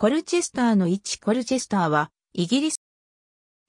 コルチェスターの位置コルチェスターは、イギリス。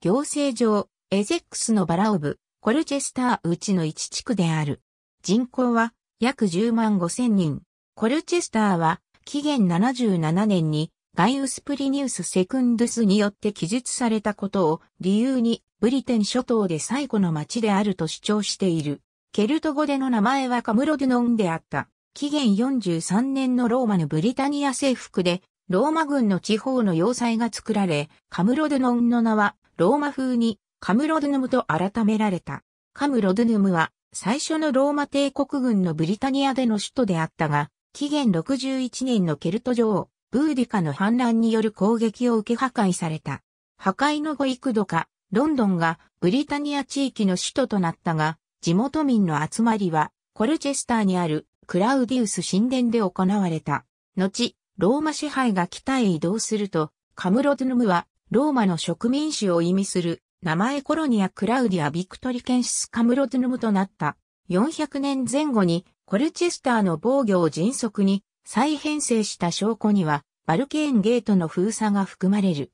行政上、エゼックスのバラオブ、コルチェスターうちの一地区である。人口は、約10万5千人。コルチェスターは、紀元77年に、ガイウス・プリニウス・セクンドゥスによって記述されたことを理由に、ブリテン諸島で最古の町であると主張している。ケルト語での名前はカムロドゥノンであった。紀元43年のローマのブリタニア征服で、ローマ軍の地方の要塞が作られ、カムロドゥノンの名は、ローマ風にカムロドゥヌムと改められた。カムロドゥヌムは、最初のローマ帝国軍のブリタニアでの首都であったが、紀元61年のケルト城、ブーディカの反乱による攻撃を受け破壊された。破壊の後幾度か、ロンドンがブリタニア地域の首都となったが、地元民の集まりは、コルチェスターにあるクラウディウス神殿で行われた。後、ローマ支配が北へ移動すると、カムロドゥヌムは、ローマの植民種を意味する、名前コロニア・クラウディア・ビクトリケンシス・カムロドゥヌムとなった。400年前後に、コルチェスターの防御を迅速に再編成した証拠には、バルケーンゲートの封鎖が含まれる。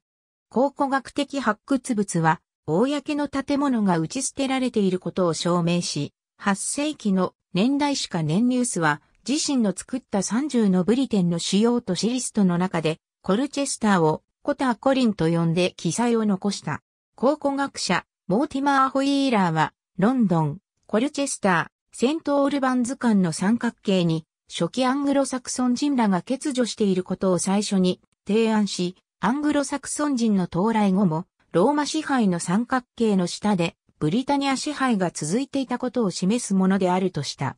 考古学的発掘物は、公の建物が打ち捨てられていることを証明し、8世紀の年代史か年ニュースは自身の作った30のブリテンの主要都市リストの中でコルチェスターをコターコリンと呼んで記載を残した。考古学者モーティマー・ホイーラーはロンドン、コルチェスター、セントオールバン図鑑の三角形に初期アングロサクソン人らが欠如していることを最初に提案し、アングロサクソン人の到来後もローマ支配の三角形の下でブリタニア支配が続いていたことを示すものであるとした。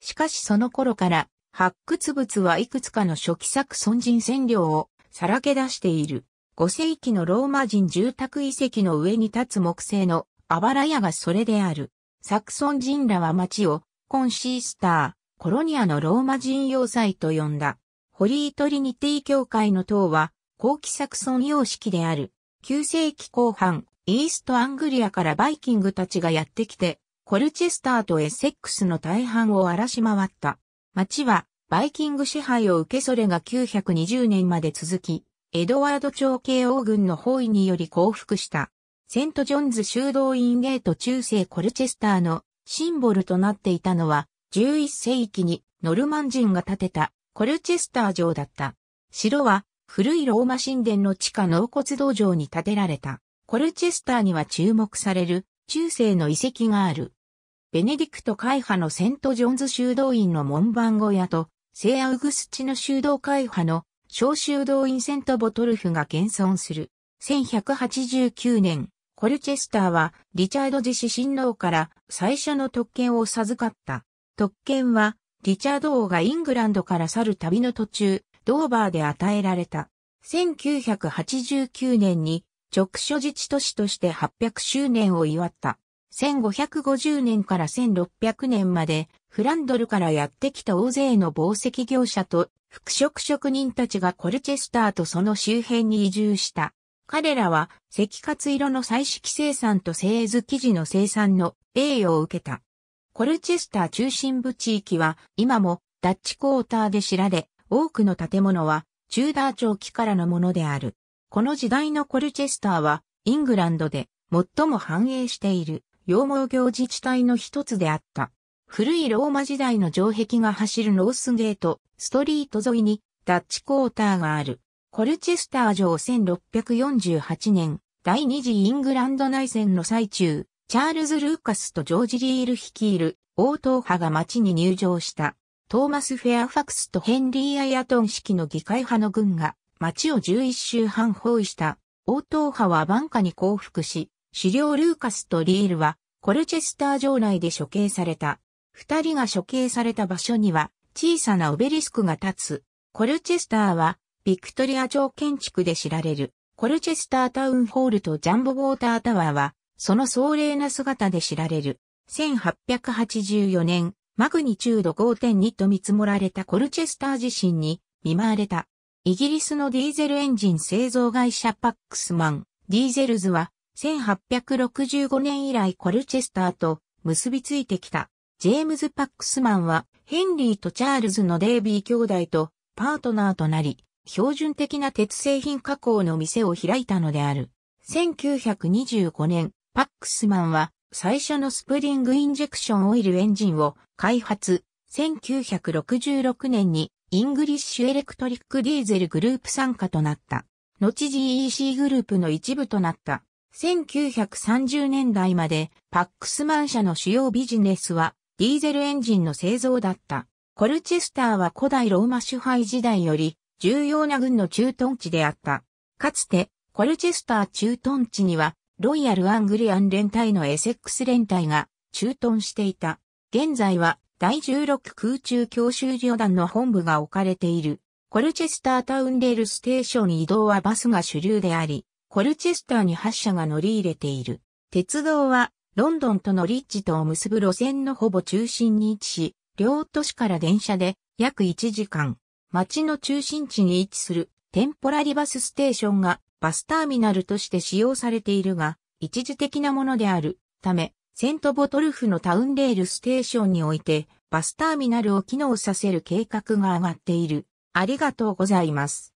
しかしその頃から発掘物はいくつかの初期作尊人占領をさらけ出している。5世紀のローマ人住宅遺跡の上に立つ木製のあばら屋がそれである。サクソン人らは町をコンシースター、コロニアのローマ人要塞と呼んだ。ホリートリニティ教会の塔は後期サクソン様式である。9世紀後半、イーストアングリアからバイキングたちがやってきて、コルチェスターとエセックスの大半を荒らし回った。町は、バイキング支配を受けそれが920年まで続き、エドワード長兄王軍の包囲により降伏した。セントジョンズ修道院ゲート中世コルチェスターのシンボルとなっていたのは、11世紀にノルマン人が建てたコルチェスター城だった。城は古いローマ神殿の地下納骨堂上に建てられた。コルチェスターには注目される中世の遺跡がある。ベネディクト会派のセント・ジョンズ修道院の門番小屋と、聖アウグスチの修道会派の小修道院セント・ボトルフが現存する。1189年、コルチェスターはリチャード自死親王から最初の特権を授かった。特権はリチャード王がイングランドから去る旅の途中、ドーバーで与えられた。1989年に直所自治都市として800周年を祝った。1550年から1600年までフランドルからやってきた大勢の紡績業者と服飾職人たちがコルチェスターとその周辺に移住した。彼らは赤活色の彩色生産と製図生地の生産の栄誉を受けた。コルチェスター中心部地域は今もダッチクォーターで知られ、多くの建物はチューダー長期からのものである。この時代のコルチェスターはイングランドで最も繁栄している養毛業自治体の一つであった。古いローマ時代の城壁が走るノースゲート、ストリート沿いにダッチクォーターがある。コルチェスター城1648年、第二次イングランド内戦の最中、チャールズ・ルーカスとジョージ・リール率いる王党派が町に入城した。トーマス・フェアファクスとヘンリー・アイアトン式の議会派の軍が町を11周半包囲した。応答派はバンカに降伏し、資料ルーカスとリールはコルチェスター城内で処刑された。二人が処刑された場所には小さなオベリスクが立つ。コルチェスターはビクトリア朝建築で知られる。コルチェスタータウンホールとジャンボウォータータワーはその壮麗な姿で知られる。1884年、マグニチュード5.2と見積もられたコルチェスター地震に見舞われた。イギリスのディーゼルエンジン製造会社パックスマン、ディーゼルズは1865年以来コルチェスターと結びついてきた。ジェームズ・パックスマンはヘンリーとチャールズのデイビー兄弟とパートナーとなり、標準的な鉄製品加工の店を開いたのである。1925年、パックスマンは最初のスプリングインジェクションオイルエンジンを開発。1966年にイングリッシュエレクトリックディーゼルグループ傘下となった。後 GEC グループの一部となった。1930年代までパックスマン社の主要ビジネスはディーゼルエンジンの製造だった。コルチェスターは古代ローマ支配時代より重要な軍の駐屯地であった。かつてコルチェスター駐屯地にはロイヤル・アングリアン連隊のエセックス連隊が駐屯していた。現在は第16空中教習旅団の本部が置かれている。コルチェスタータウンデールステーション移動はバスが主流であり、コルチェスターに8社が乗り入れている。鉄道は、ロンドンとのリッジとを結ぶ路線のほぼ中心に位置し、両都市から電車で約1時間、街の中心地に位置するテンポラリバスステーションがバスターミナルとして使用されているが、一時的なものであるため、セントボトルフのタウンレールステーションにおいて、バスターミナルを機能させる計画が上がっている。ありがとうございます。